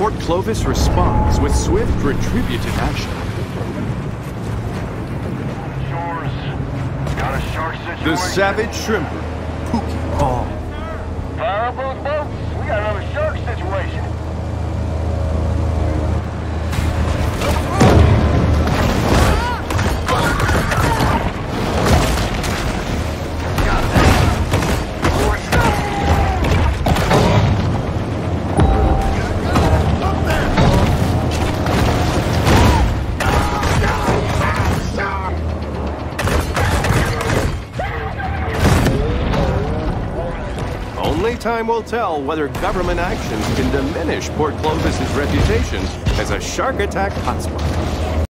Port Clovis responds with swift retributive action. Shores. Got a shark situation. The Savage Shrimper, Only time will tell whether government actions can diminish Port Clovis's reputation as a shark attack hotspot.